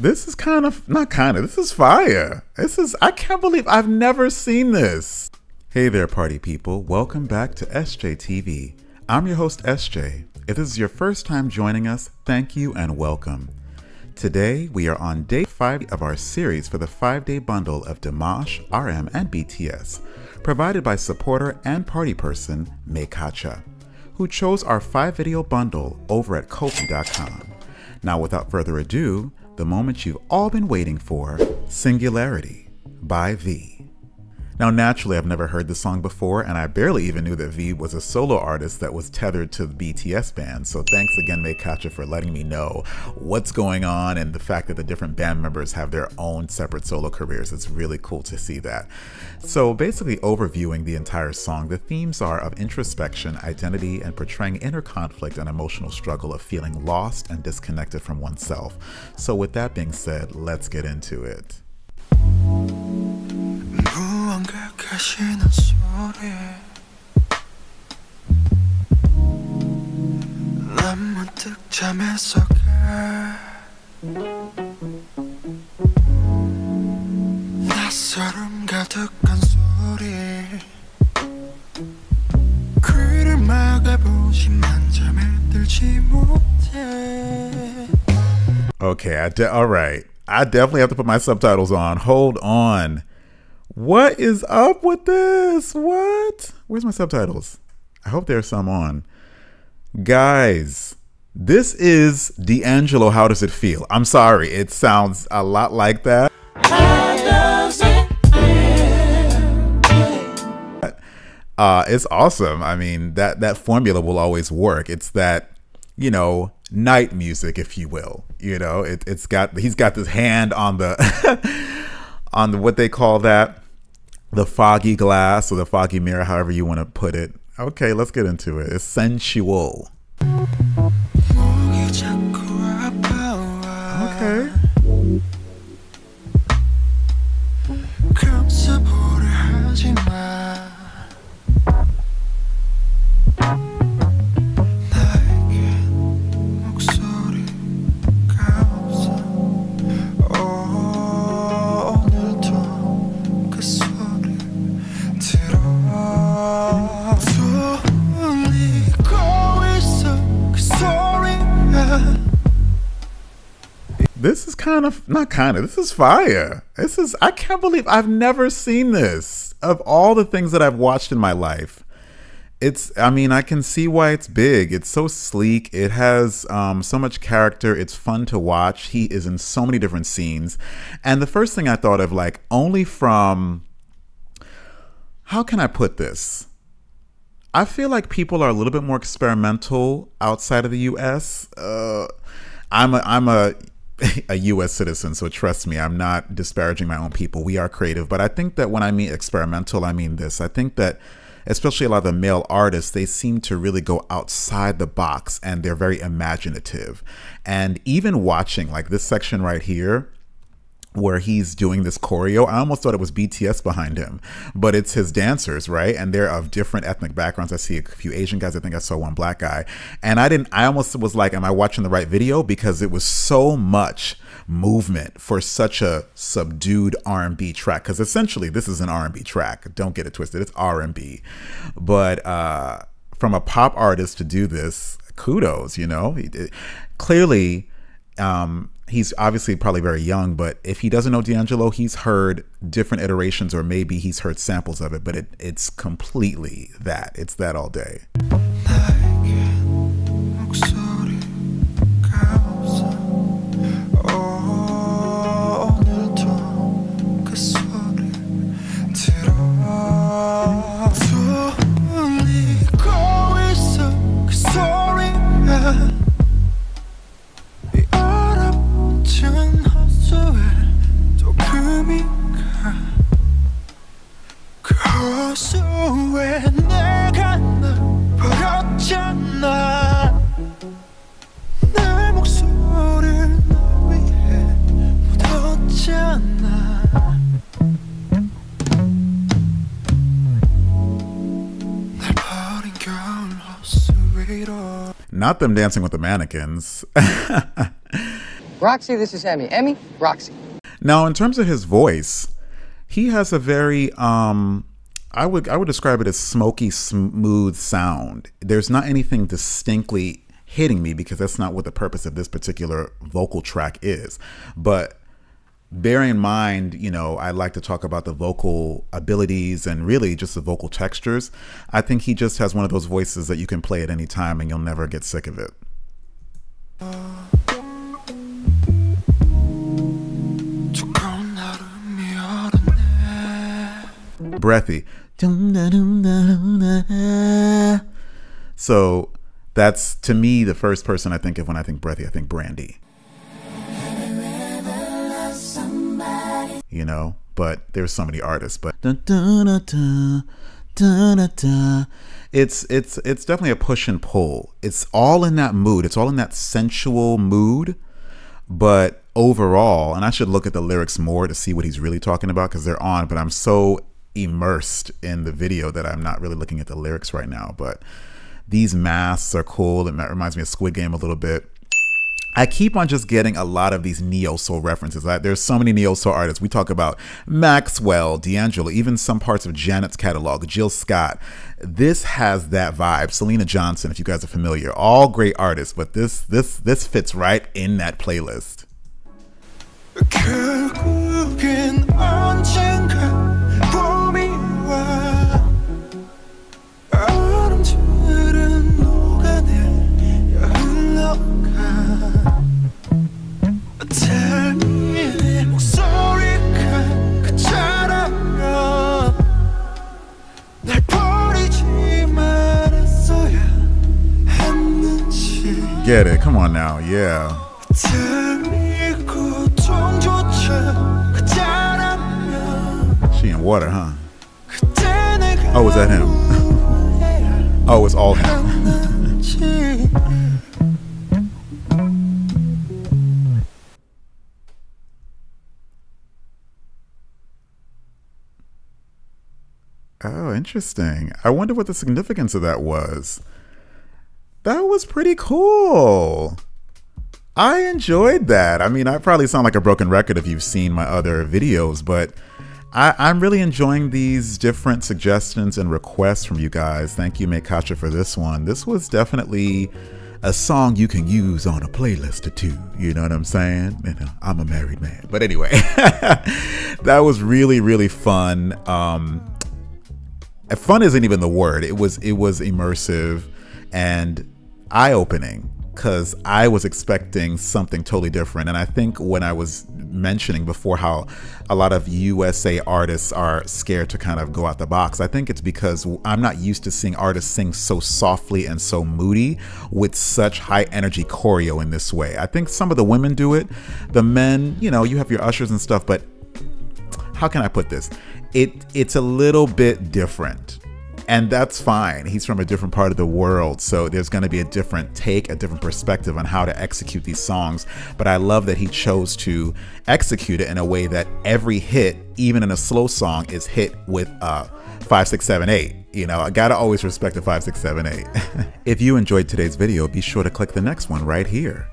This is kind of not kind of. This is fire. This is I can't believe I've never seen this. Hey there, party people. Welcome back to EsjaeTV. I'm your host Esjae. If this is your first time joining us, thank you and welcome. Today we are on day five of our series for the five-day bundle of Dimash, RM, and BTS, provided by supporter and party person Mekacha, who chose our five-video bundle over at Ko-fi.com. Now, without further ado, the moment you've all been waiting for Singularity by V. Now, naturally, I've never heard this song before, and I barely even knew that V was a solo artist that was tethered to the BTS band. So, thanks again, Mekacha, for letting me know what's going on and the fact that the different band members have their own separate solo careers. It's really cool to see that. So, basically, overviewing the entire song, the themes are of introspection, identity, and portraying inner conflict and emotional struggle of feeling lost and disconnected from oneself. So, with that being said, let's get into it. 무언가 가시는 소리 난 문득 잠에서 가 낯설음 가득한 소리 귀를 막아보지만 잠에 들지 못해 Okay, I de- all right. I definitely have to put my subtitles on. Hold on. What is up with this? What? Where's my subtitles? I hope there's some on. Guys, this is D'Angelo. How does it feel? I'm sorry. It sounds a lot like that. Uh, it's awesome. I mean, that that formula will always work. It's that, you know, night music, if you will. You know, it, it's got he's got this hand on the on the what they call that, the foggy glass or the foggy mirror, however you want to put it. Okay, let's get into it. It's sensual. This is kind of not kind of. This is fire. This is I can't believe I've never seen this. Of all the things that I've watched in my life, it's I mean, I can see why it's big. It's so sleek. It has um, so much character. It's fun to watch. He is in so many different scenes. And the first thing I thought of like only from how can I put this? I feel like people are a little bit more experimental outside of the U.S. Uh, I'm a I'm a a U.S. citizen, so trust me, I'm not disparaging my own people. We are creative, but I think that when I mean experimental, I mean this. I think that especially a lot of the male artists, they seem to really go outside the box and they're very imaginative. And even watching like this section right here, where he's doing this choreo. I almost thought it was BTS behind him, but it's his dancers, right? And they're of different ethnic backgrounds. I see a few Asian guys. I think I saw one black guy. And I didn't, I almost was like, am I watching the right video? Because it was so much movement for such a subdued R&B track. Because essentially this is an R&B track. Don't get it twisted. It's R&B. But, uh, from a pop artist to do this, kudos, you know, clearly, um, he's obviously probably very young, but if he doesn't know D'Angelo, he's heard different iterations or maybe he's heard samples of it, but it, it's completely that. It's that all day. Not them dancing with the mannequins. Roxy, this is Emmy. Emmy, Roxy. Now, in terms of his voice, he has a very um I would I would describe it as smoky smooth sound. There's not anything distinctly hitting me because that's not what the purpose of this particular vocal track is. But bear in mind, you know, I like to talk about the vocal abilities and really just the vocal textures. I think he just has one of those voices that you can play at any time and you'll never get sick of it. Breathy. So that's to me the first person I think of when I think breathy. I think Brandy. You know, but there's so many artists. But it's it's it's definitely a push and pull. It's all in that mood. It's all in that sensual mood. But overall, and I should look at the lyrics more to see what he's really talking about because they're on. But I'm so immersed in the video that I'm not really looking at the lyrics right now. But these masks are cool. It reminds me of Squid Game a little bit. I keep on just getting a lot of these neo soul references. I, there's so many neo soul artists. We talk about Maxwell, D'Angelo, even some parts of Janet's catalog, Jill Scott. This has that vibe. Syleena Johnson, if you guys are familiar, all great artists, but this this this fits right in that playlist. get it. Come on now, yeah. She in water, huh? Oh, was that him? oh, it's all him. Oh, interesting. I wonder what the significance of that was. That was pretty cool. I enjoyed that. I mean, I probably sound like a broken record if you've seen my other videos, but I, I'm really enjoying these different suggestions and requests from you guys. Thank you, Mekacha, for this one. This was definitely a song you can use on a playlist or two. You know what I'm saying? You know, I'm a married man. But anyway, that was really, really fun. Um, fun isn't even the word. It was it was immersive and eye opening because I was expecting something totally different. And I think when I was mentioning before how a lot of USA artists are scared to kind of go out the box, I think it's because I'm not used to seeing artists sing so softly and so moody with such high energy choreo in this way. I think some of the women do it. The men, you know, you have your ushers and stuff, but how can I put this? It it's a little bit different. And that's fine. He's from a different part of the world, so there's going to be a different take, a different perspective on how to execute these songs. But I love that he chose to execute it in a way that every hit, even in a slow song, is hit with uh, five, six, seven, eight. You know, I gotta always respect the five, six, seven, eight. if you enjoyed today's video, be sure to click the next one right here.